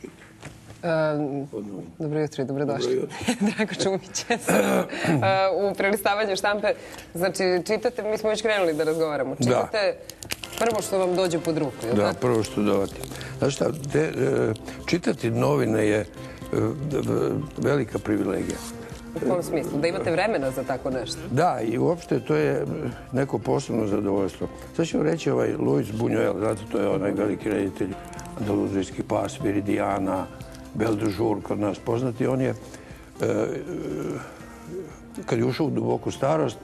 čita. Um, dobro jutro i dobrodošli. Drago Čumić. uh, u prelistavanju štampe, znači čitate, mi smo već krenuli da razgovaramo, čitate prvo što vam dođe pod ruku, Da, prvo što dovati. Znaš šta, te, e, čitati novine je e, velika privilegija. U kom smislu? Da imate vremena za tako nešto? Da, i uopšte to je neko posebno zadovoljstvo. Sad ću vam reći ovaj Luis Buñuel, znate, to je onaj veliki reditelj andaluzijski pas, Viridiana, Bel de Jour kod nas poznati. On je, e, kad je ušao u duboku starost,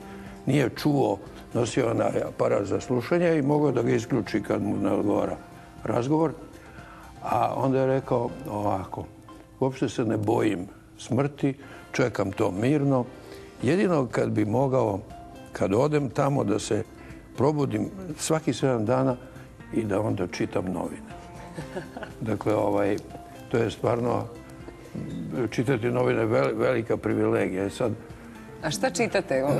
nije čuo, nosio onaj aparat za slušanje i mogao da ga isključi kad mu ne odgovara razgovor. A onda je rekao ovako, uopšte se ne bojim smrti, čekam to mirno. Jedino kad bi mogao, kad odem tamo da se probudim svaki sedam dana i da onda čitam novine. Dakle, ovaj, to je stvarno čitati novine vel- velika privilegija. E Sad, A šta čitate? Uh,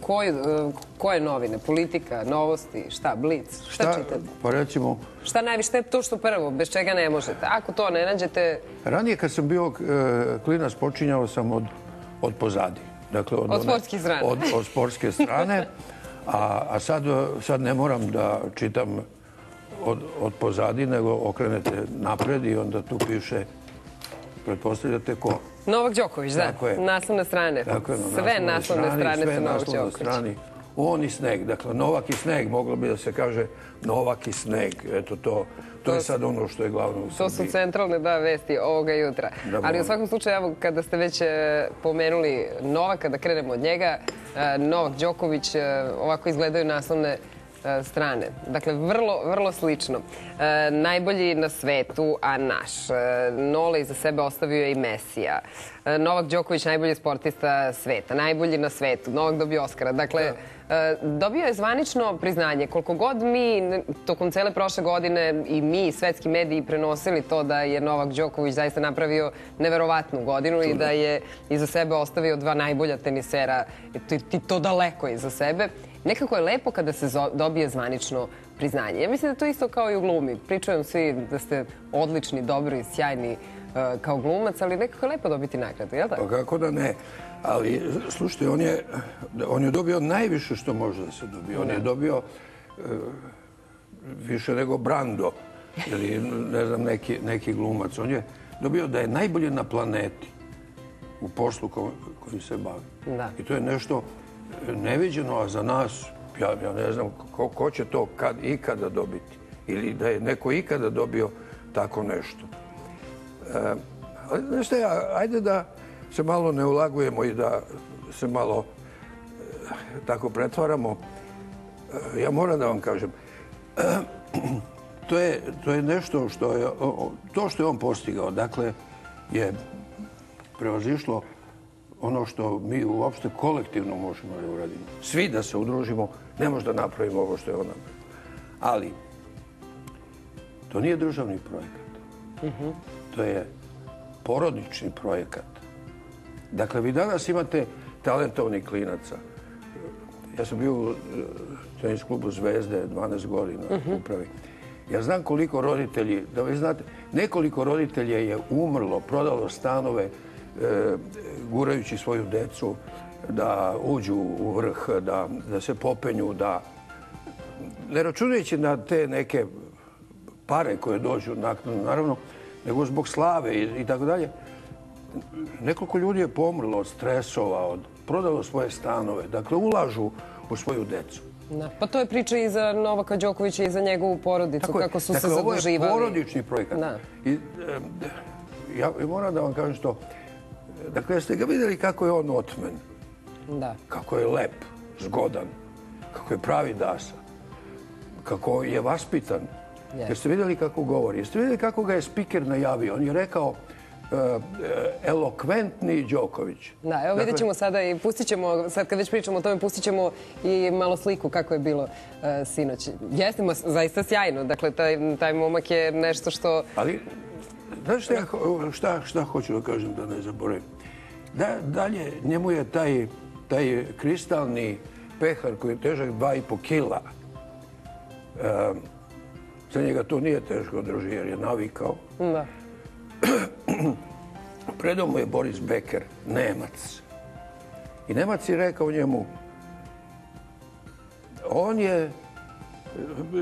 koje, uh, koje novine? Politika, novosti, šta, blic? Šta, čitate? Pa recimo, Šta najviše? Šta je to što prvo, bez čega ne možete? Ako to ne nađete, ranije kad sam bio e, klinac počinjao sam od, od pozadi. Dakle, Od one- sportske strane. Od, od sportske strane. A, a sad, sad ne moram da čitam od, od pozadi, nego okrenete napred i onda tu piše, pretpostavljate ko. Novak Đoković, da. Tako je. Naslovne strane. Dakle, na sve naslovne strane sve su Novak Đoković. strani. On i sneg. Dakle, Novak i sneg, moglo bi da se kaže Novak i sneg. Eto to, to je sad ono što je glavno u To su centralne da vesti ovoga jutra. Da, Ali u svakom slučaju, evo, kada ste već e, pomenuli Novaka, da krenemo od njega, e, Novak Đoković, e, ovako izgledaju naslovne strane. Dakle, vrlo, vrlo slično. E, najbolji na svetu, a naš. E, Nole iza sebe ostavio je i Mesija. E, Novak Đoković, najbolji sportista sveta. Najbolji na svetu. Novak dobio Oskara. Dakle, e, dobio je zvanično priznanje. Koliko god mi tokom cele prošle godine i mi, svetski mediji, prenosili to da je Novak Đoković zaista napravio neverovatnu godinu i da je iza sebe ostavio dva najbolja tenisera, i to- i to daleko iza sebe. Nekako je lepo kada se dobije zvanično priznanje. Ja mislim da to isto kao i u glumi. Pričaju svi da ste odlični, dobri, sjajni e, kao glumac, ali nekako je lepo dobiti nagradu, jel da? Pa kako da ne? Ali, slušajte, on je, on je dobio najviše što može da se dobije. On je dobio e, više nego Brando ili ne znam neki, neki glumac. On je dobio da je najbolji na planeti u poslu ko, kojim se bavi. Da. I to je nešto neviđeno, a za nas, ja, ne znam ko, će to kad, ikada dobiti. Ili da je neko ikada dobio tako nešto. E, znaš šta, ajde da se malo ne ulagujemo i da se malo e, tako pretvaramo. E, ja moram da vam kažem, to, je, to je nešto što je, to što je on postigao, dakle, je prevazišlo ono što mi uopšte kolektivno možemo da uradimo. Svi da se udružimo, ne može da napravimo ovo što je on napravio. Ali, to nije državni projekat. To je porodični projekat. Dakle, vi danas imate talentovnih klinaca. Ja sam bio u e, tenis klubu Zvezde 12 godina u upravi. Ja znam koliko roditelji, da vi znate, nekoliko roditelja je umrlo, prodalo stanove, gurajući svoju decu da uđu u vrh, da, da se popenju, da ne računajući na te neke pare koje dođu naknadno, naravno, nego zbog slave i, i tako dalje. Nekoliko ljudi je pomrlo od stresova, od prodalo svoje stanove. Dakle, ulažu u svoju decu. Da. Pa to je priča i za Novaka Đokovića i za njegovu porodicu, Tako kako su dakle, se ovo je porodični projekat. Da. I, em, ja, ja moram da vam kažem što. Dakle, jeste ga vidjeli kako je on otmen, Da. kako je lep, zgodan, kako je pravi dasa, kako je vaspitan. Jeste. Jeste vidjeli kako govori? Jeste vidjeli kako ga je spiker najavio? On je rekao e, e, elokventni Đoković. Da, evo vidjet ćemo sada i pustit ćemo, sad kad već pričamo o tome, pustit ćemo i malo sliku kako je bilo e, sinoć. Jeste, zaista sjajno. Dakle, taj, taj momak je nešto što... Ali, znaš šta, šta, šta hoću da kažem da ne zaboravim? Da, dalje, njemu je taj, taj kristalni pehar koji je težak 2,5 kila. E, za njega to nije teško drži jer je navikao. Da. predao mu je Boris Becker, Nemac. I Nemac je rekao njemu, on je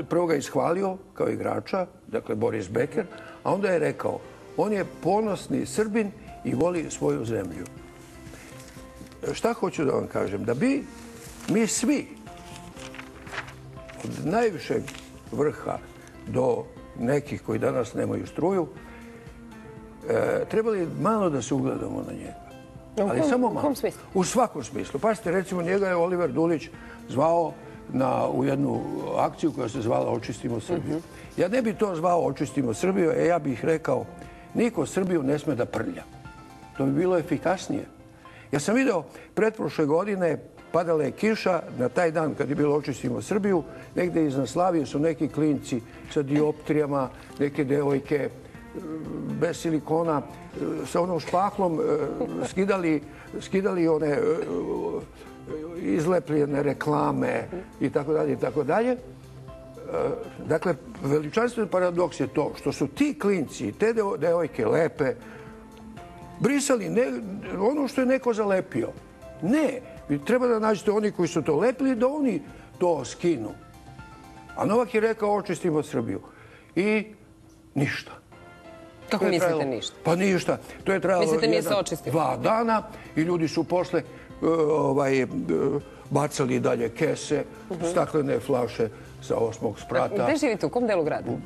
prvo ga ishvalio kao igrača, dakle Boris Becker, a onda je rekao, on je ponosni Srbin i voli svoju zemlju. Šta hoću da vam kažem? Da bi mi svi od najvišeg vrha do nekih koji danas nemaju struju, e, trebali malo da se ugledamo na njega. Ali samo malo. U svakom smislu. Pazite, recimo, njega je Oliver Dulić zvao na, u jednu akciju koja se zvala Očistimo Srbiju. Mhm. Ja ne bih to zvao Očistimo Srbiju, e ja bih rekao niko Srbiju ne sme da prlja. To bi bilo efikasnije. Ja sam video pretprošle godine padala je kiša na taj dan kad je bilo očistimo Srbiju. Negde iz Naslavije su neki klinci sa dioptrijama, neke devojke e, bez silikona, e, sa onom špaklom e, skidali, skidali one izlepljene reklame i tako dalje i tako dalje. Dakle, veličanstven paradoks je to što su ti klinci, te devojke lepe, brisali ono što je neko zalepio. Ne, treba da nađete oni koji su to lepili, da oni to skinu. A Novak je rekao očistimo Srbiju. I ništa. Kako mislite ništa? Pa ništa. To je trajalo mislite jedan, se dva dana i ljudi su posle e, ovaj, e, bacali dalje kese, mhm. staklene flaše sa osmog sprata. Gde živite? U kom delu grada? U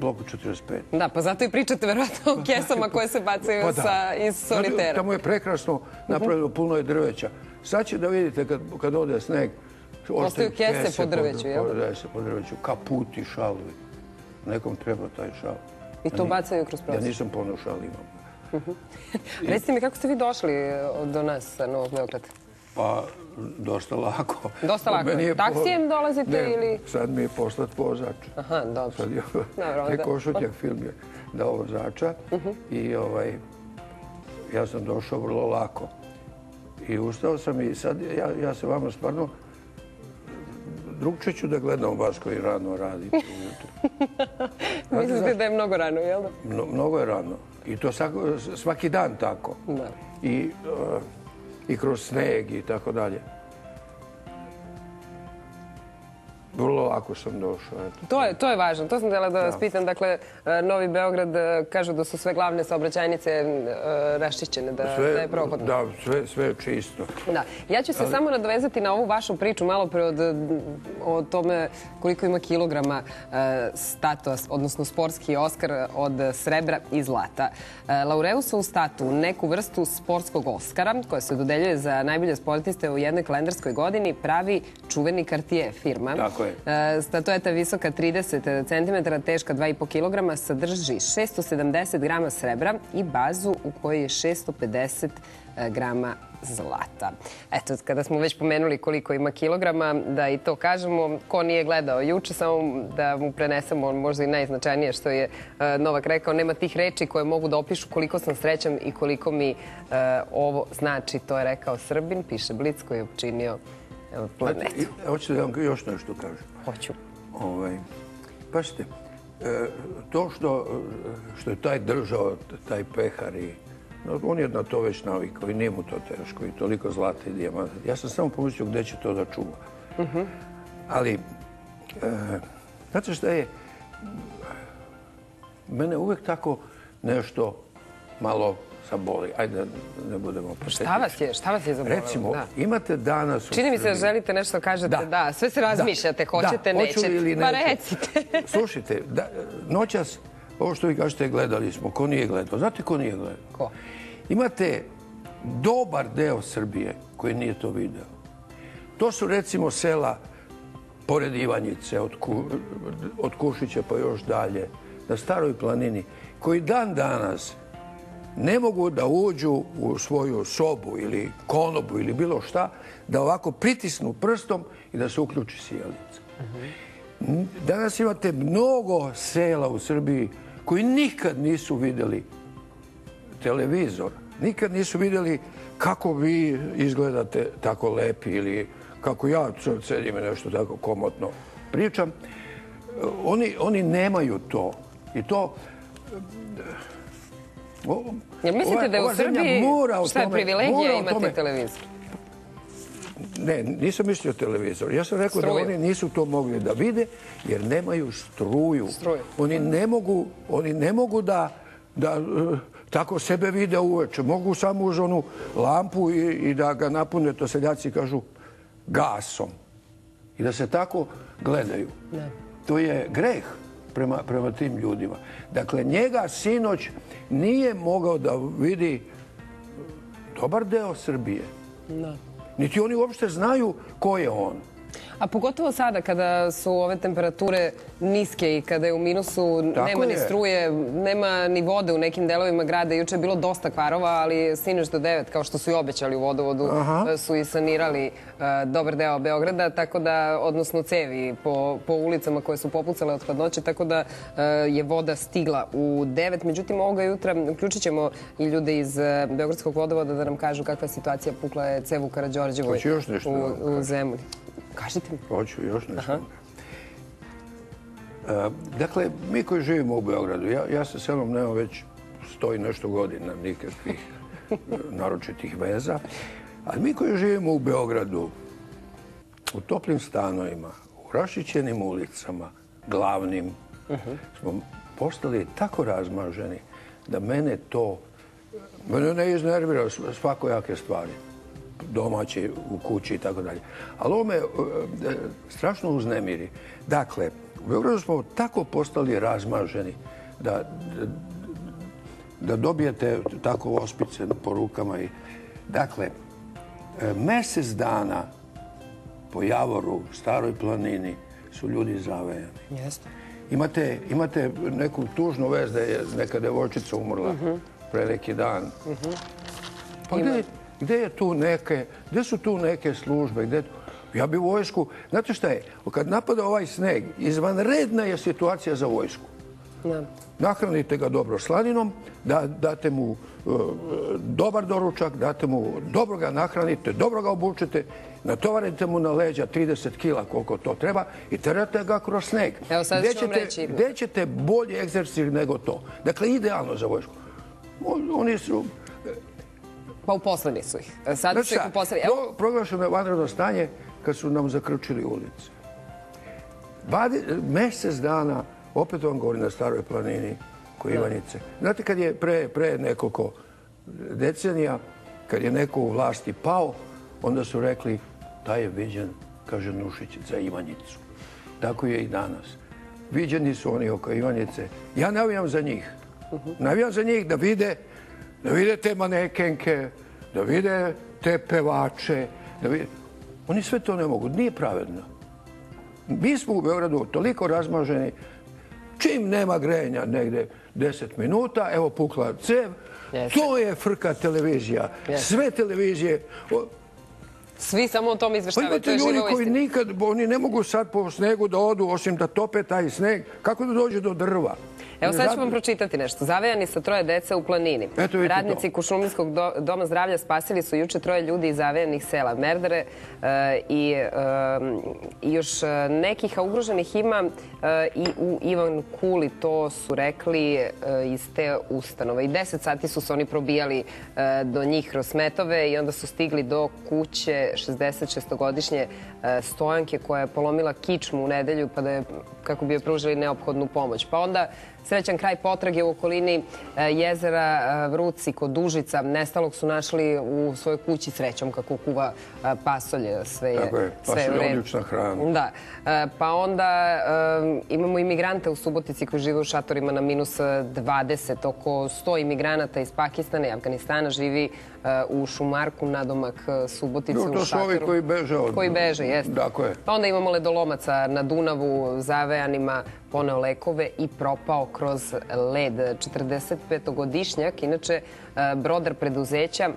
bloku 45. Da, pa zato i pričate verovatno o kesama koje se bacaju pa sa, iz solitera. Tamo je prekrasno napravljeno, puno je drveća. Sad će da vidite kad, kad ode sneg, Ostaju kese, kese po drveću, jel? Kese po drveću, kaputi, šalovi. Nekom treba taj šal. I to bacaju kroz prostor? Ja nisam pono šal imam. Mhm. Recite mi, kako ste vi došli do nas sa Novog Beograda? Pa, dosta lako. Dosta lako. Taksijem dolazite ne, ili... sad mi je poslat vozač. Aha, dobro. Sad je dobro, Košutnjak film je dao vozača mhm. i ovaj, ja sam došao vrlo lako. I ustao sam i sad ja, ja se vama stvarno drugče ću da gledam vas koji rano radi. Mislite da je mnogo rano, jel da? mnogo je rano. I to svaki dan tako. Da. I, uh, I kroz sneg i tako dalje. Vrlo lako sam došao. To je, to je važno. To sam htjela da vas pitam. Dakle, e, Novi Beograd e, kažu da su sve glavne saobraćajnice e, raščićene, da, da je prohodno. Da, sve, sve je čisto. Da. Ja ću se samo nadovezati na ovu vašu priču malo pre od, o tome koliko ima kilograma status, odnosno sportski Oskar od srebra i zlata. u statu, neku vrstu sportskog Oskara, koja se dodeljuje za najbolje sportiste u jednoj kalendarskoj godini, pravi čuveni Cartier firma. Tako E, statueta visoka 30 cm, teška 2,5 kg, sadrži 670 grama srebra i bazu u kojoj je 650 e, grama zlata. Eto, kada smo već pomenuli koliko ima kilograma, da i to kažemo. Ko nije gledao juče, samo da mu prenesemo možda i najznačajnije što je e, Novak rekao, nema tih reči koje mogu da opišu koliko sam srećan i koliko mi ovo znači. To je rekao Srbin, piše Blic koji je učinio planetu. Hoćete da vam još nešto kažem? Hoću. Ovaj, pašite, e, to što, što je taj držao, taj pehar i on je na to već navikao i nije mu to teško i toliko zlata i dijamanta. Ja sam samo pomislio gdje će to da čuva. Mhm. Ali, e, znate šta je, mene uvek tako nešto malo boli. Ajde, ne budemo Šta vas je, šta vas je zabolilo? Recimo, imate danas... Čini mi se da želite nešto kažete, da. Sve se razmišljate, hoćete, nećete. Pa recite. Slušajte, noćas, ovo što vi kažete, gledali smo. Ko nije gledao? Znate ko nije gledao? Ko? Imate dobar deo Srbije koji nije to video. To su recimo sela pored Ivanjice, od, od Kušića pa još dalje, na Staroj planini, koji dan danas ne mogu da uđu u svoju sobu ili konobu ili bilo šta, da ovako pritisnu prstom i da se uključi sjelica. Danas imate mnogo sela u Srbiji koji nikad nisu vidjeli televizor, nikad nisu vidjeli kako vi izgledate tako lepi ili kako ja sedim nešto tako komotno pričam. Oni, oni nemaju to. I to O- mislite ova- da je u Srbiji šta je privilegija imati televizor? Ne, nisam mislio televizor. Ja sam rekao Struju. da oni nisu to mogli da vide jer nemaju struju. Struju. Oni ne mogu, oni ne mogu da, da eh, tako sebe vide uveče. Mogu samo uz onu lampu i, i da ga napune, to seljaci kažu, gasom. I da se tako gledaju. To je greh prema, prema tim ljudima. Dakle, njega sinoć nije mogao da vidi dobar deo Srbije. Niti oni uopšte znaju ko je on. A pogotovo sada kada su ove temperature niske i kada je u minusu, Tako nema ni je. struje, nema ni vode u nekim delovima grada. Juče je bilo dosta kvarova, ali sinoć do 9, kao što su i obećali u vodovodu, Aha. e, su i sanirali e, dobar deo Beograda, tako da, odnosno cevi po, po ulicama koje su popucale od hladnoće, tako da e, je voda stigla u 9. Međutim, ovoga jutra uključit ćemo i ljude iz Beogradskog vodovoda da nam kažu kakva je situacija. Pukla je cev u Karadžorđevoj u, u zemlji. Kažite mi. Hoću još nešto. E, dakle, mi koji živimo u Beogradu, ja, ja sa selom nemam već stoji nešto godina nikakvih naročitih veza, ali mi koji živimo u Beogradu, u toplim stanovima, u rašićenim ulicama, glavnim, smo postali tako razmaženi da mene to, mene ne iznervira sv- svakojake stvari domaći u kući i tako dalje. Ali ovo me e, strašno uznemiri. Dakle, u Beogradu smo tako postali razmaženi da, da, dobijete tako ospice po rukama. I, dakle, e, mesec dana po Javoru, Staroj planini, su ljudi zavejani. Jeste. Imate, imate neku tužnu vez da je neka devojčica umrla pre neki dan. Pa gde, gde je tu neke, gde su tu neke službe? Gde, ja bi vojsku, znate šta je, kad napada ovaj sneg, izvanredna je situacija za vojsku. Nahranite ga dobro slaninom, da, date mu e, dobar doručak, date mu, dobro ga nahranite, dobro ga obučete, natovarite mu na leđa 30 kila koliko to treba i terate ga kroz sneg. Evo, sad Gde ću vam ćete- reći. Gde ćete bolji egzercir nego to? Dakle, idealno za vojsku. On- Oni su... Pa uposleni su ih. E, Sad Znači su ih. Evo, pro- proglašeno je vanredno stanje kad su nam zakrčili ulice. Mesec dana, opet vam govorim na staroj planini, kod Ivanice. Znate kad je pre, pre nekoliko decenija, kad je neko u vlasti pao, onda su rekli taj je viđen, kaže Nušić, za Ivanjicu. Tako je i danas. Viđeni su oni oko Ivanjice. Ja navijam za njih. Navijam za njih da vide, da vide te manekenke, da vide te pevače. Da vide. Oni sve to ne mogu. Nije pravedno. Mi smo u Beogradu toliko razmaženi, čim nema grejenja negde 10 minuta, evo pukla cev, to je frka televizija. Sve televizije, svi samo o tom pa izveštavaju. To imate ljudi koji istina. nikad, oni ne mogu sad po snegu da odu, osim da tope taj sneg. Kako da dođe do drva? Evo sad ću vam pročitati nešto. Zavejani sa troje dece u planini. Eto, Radnici. Kušuminskog do- doma zdravlja spasili su juče troje ljudi iz zavejanih sela Merdare e, i, još e, nekih, a ugroženih ima e, i u Ivan Kuli, to su rekli iz te ustanove. I 10 sati su se oni probijali do njih kroz smetove i onda su stigli do kuće 66-godišnje e, stojanke koja je polomila kičmu u nedelju pa da je, kako bi joj pružili neophodnu pomoć. Pa onda Srećan kraj potrage u okolini e, jezera e, Vruci kod Dužica. Nestalog su našli u svojoj kući srećom kako kuva e, pasolje. Sve je, Tako je, pasolje odlična hrana. Da. Pa onda imamo imigrante u Subotici koji žive u šatorima na minus 20. Oko 100 imigranata iz Pakistana i Afganistana živi u Šumarku, nadomak e, Subotice u to su ovi koji beže od- Koji beže, jeste. Tako je. Pa onda imamo ledolomaca na Dunavu, zavejanima, poneo lekove i propao kroz led. 45-godišnjak, inače e, brodar preduzeća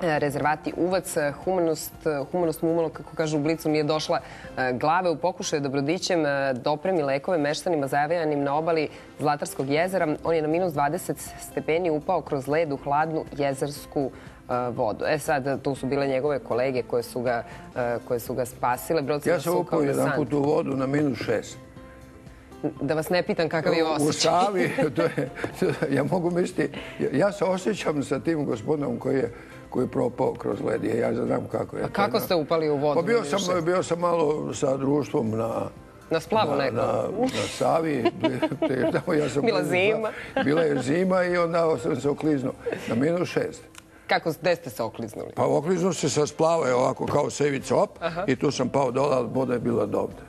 rezervati Uvac, e, humanost, humanost mu umalo, kako kažu u Blicu, nije došla e, glave u pokušaju da brodićem e, dopremi lekove meštanima zavejanim na obali Zlatarskog jezera. On je na minus 20 stepeni upao kroz led u hladnu jezersku e, vodu. E sad, tu su bile njegove kolege koje su ga, e, koje su ga spasile. Ja sam upao jedan put u vodu na minus šest. Da vas ne pitam kakav je U osjećaj. Savi, to je, ja mogu misliti, ja se osjećam sa tim gospodinom koji je koji je propao kroz led, ja znam kako je. A kako ste upali u vodu? Pa bio sam, bio sam malo sa društvom na, Na splavu na, na, na Savi. Ja sam Bila zima. Bila je zima i onda sam se okliznuo na minus šest. Kako, gde ste se okliznuli? Pa okliznuo se sa splava, je ovako kao sevica op, i tu sam pao dole, ali voda je bila dovde.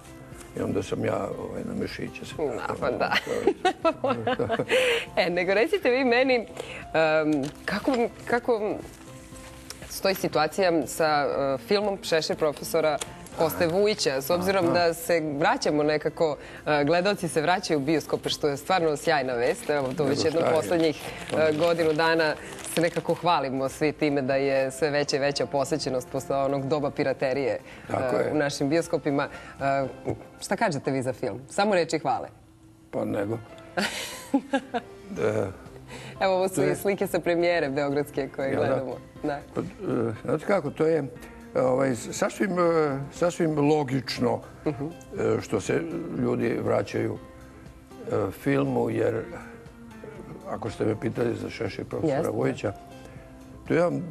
I onda sam ja ovaj, na mišiće se... Na, pa da. e, nego recite vi meni kako, kako stoji situacija sa e, filmom Šešir profesora Koste Vujića, s obzirom da se vraćamo nekako, e, gledalci se vraćaju u bioskope, što je stvarno sjajna vest. Evo, to već jedno poslednjih e, godinu dana se nekako hvalimo svi time da je sve veća i veća posvećenost posle onog doba piraterije u našim bioskopima. Šta kažete vi za film? Samo reči hvale. Pa nego. Evo, ovo su je- i slike sa premijere Beogradske koje Jel gledamo. Da. Pa, e, Znate kako, to je ovaj, sasvim, e, sasvim logično e, što se ljudi vraćaju e, filmu, jer ako ste me pitali za Šešir profesora. Vujića, to je jedan e,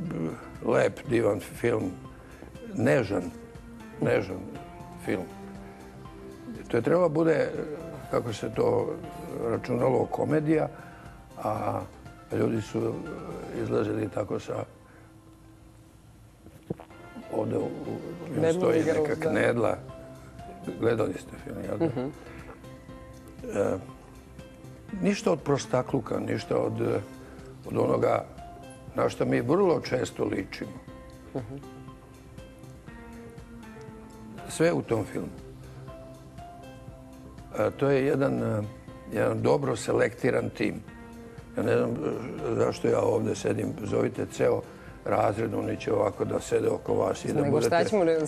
lep, divan film, nežan, nežan film. To je treba bude, e, kako se to računalo, komedija, a ljudi su e, izlazili tako sa ovde u, u, Nedlu stoji neka knedla. Gledali ste film, jel da? E, ništa od prostakluka, ništa od, od onoga na što mi vrlo često ličimo. Sve u tom filmu. E, to je jedan, jedan dobro selektiran tim. Ja ne znam e, zašto ja ovde sedim. Zovite ceo razred, oni će ovako da sede oko vas i da Nego budete, ćemo, da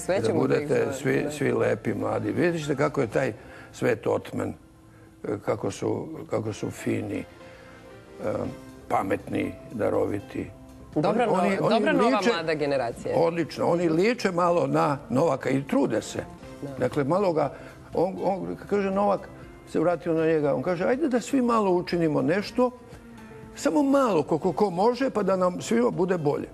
svi, svi lepi, mladi. Vidite kako je taj svet otmen, e, kako su, kako su fini, e, pametni, daroviti. Dobra, Oni- nova, oni- oni dobra nova liče- mlada generacija. Odlično. Oni liče malo na Novaka i trude se. Dakle, malo ga... On, on kaže Novak, se vratio na njega, on kaže, ajde da svi malo učinimo nešto, samo malo, koliko ko može, pa da nam svima bude bolje.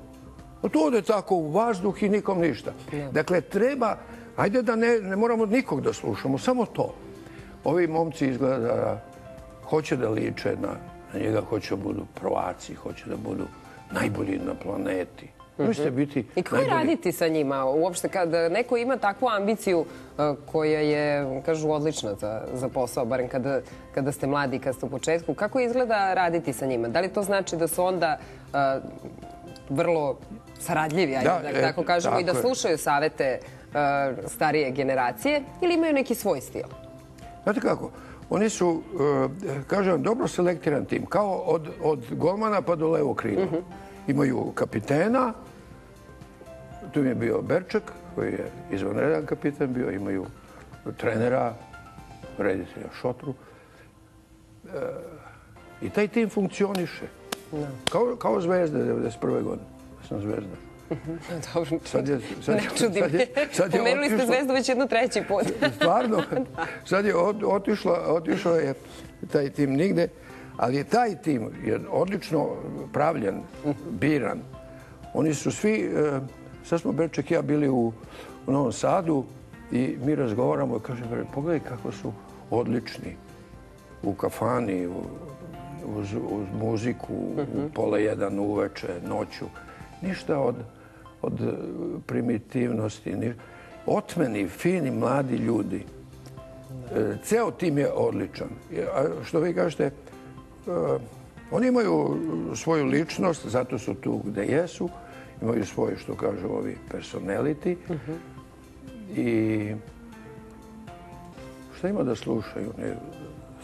A to ode tako u vazduh i nikom ništa. Dakle, treba, ajde da ne, ne moramo nikog da slušamo, samo to. Ovi momci izgleda da hoće da liče na, na njega, hoće da budu prvaci, hoće da budu najbolji na planeti. Možete biti I kako je raditi sa njima? Uopšte kad neko ima takvu ambiciju e, koja je, kažu, odlična za, za posao, barem kada, kada ste mladi, kada ste u početku, kako izgleda raditi sa njima? Da li to znači da su onda e, vrlo saradljivi, ajde Da, e, tako kažemo, i da slušaju savete starije generacije ili imaju neki svoj stil? Znate kako? Oni su, kažem, dobro selektiran tim. Kao od, od golmana pa do levo krila. Imaju kapitena, tu im je bio Berčak, koji je izvanredan kapitan bio. Imaju trenera, reditelja Šotru. E, I taj tim funkcioniše. Kao, kao zvezde 91. godine. Sam zvezda. Dobro, Sad je- sad je- ne čudi sad je- me. sad je Pomenuli ste zvezdu već jedno treći put. Stvarno, sad je ot- otišla, otišao je taj tim nigde, ali je taj tim je odlično pravljen, biran. Oni su svi, e, sad smo Berček i ja bili u, u Novom Sadu i mi razgovaramo i kaže, "Bre, pogledaj kako su odlični u kafani, u, uz, uz muziku, u pola jedan uveče, noću. Ništa od, od primitivnosti. Ni, otmeni, fini, mladi ljudi. E, ceo tim je odličan. A što vi kažete, oni imaju svoju ličnost, zato su tu gde jesu. Imaju svoje, što kažu ovi, personality. I šta ima da slušaju? Ne,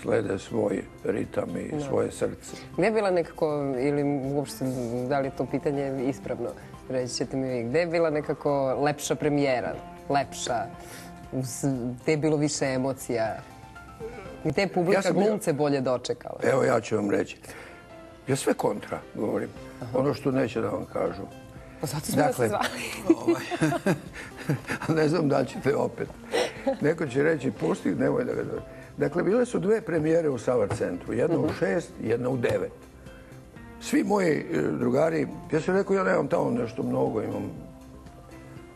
slede svoj ritam i svoje srce. Gde je bila nekako, ili uopšte, da li je to pitanje ispravno, reći ćete mi vi, gde je bila nekako lepša premijera, lepša, gde je bilo više emocija, gde je publika Ja sam bio- glumce bolje dočekala? Evo ja ću vam reći. Ja sve kontra govorim. Ono što neće da vam kažu. Pa zato smo vas Dakle, zvali. ovaj, ne znam da ćete opet. Neko će reći, pusti, nemoj da ga... Dakle, bile su dve premijere u Savar centru. Jedna u šest, jedna u devet. Svi moji e, drugari, ja sam rekao, ja nemam tamo nešto mnogo, imam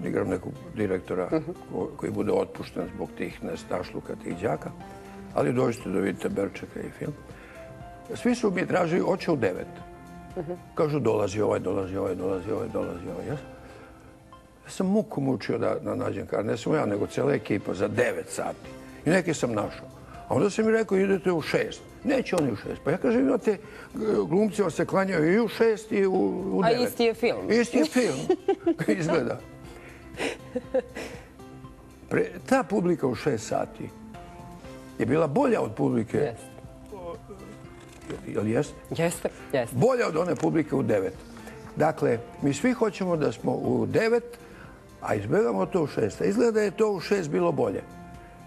igram nekog direktora ko- koji bude otpušten zbog tih nestašluka, tih đaka, ali dođite da vidite Berčeka i film. Svi su mi tražili, hoće u devet. Kažu, dolazi ovaj, dolazi ovaj, dolazi ovaj, dolazi ovaj. Ja, sam muku mučio da, da nađem kar. Ne samo ja, nego cijela ekipa za devet sati. I neke sam našao. A onda sam mi rekao, idete u šest. Neće oni u šest. Pa ja kažem, imate, glumci vam se klanjaju i u šest i u, u A devet. isti je film. Isti je film. Izgleda. Pre, ta publika u šest sati je bila bolja od publike, Jeste. jel jeste? Jeste, jeste. Bolja od one publike u devet. Dakle, mi svi hoćemo da smo u devet, a izbjegamo to u šest. Izgleda da je to u šest bilo bolje.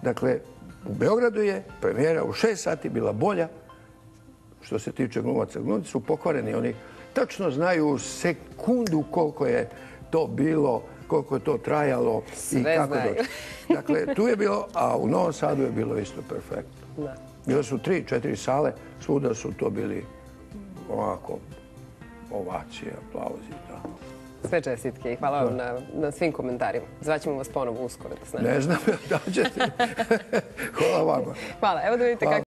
Dakle, u Beogradu je premijera u šest sati bila bolja što se tiče glumaca. Glumci su pokvareni, oni tačno znaju sekundu koliko je to bilo, koliko je to trajalo i kako znaju. doći. Dakle, tu je bilo, a u Novom Sadu je bilo isto perfektno. Da. Bile su tri, četiri sale, svuda su to bili ovako ovacije, aplauzi. Da. Sve čestitke i hvala vam na, na svim komentarima. Zvaćemo vas ponovo uskoro. Ne znam da ćete. Hvala vama. Hvala. Evo da vidite kako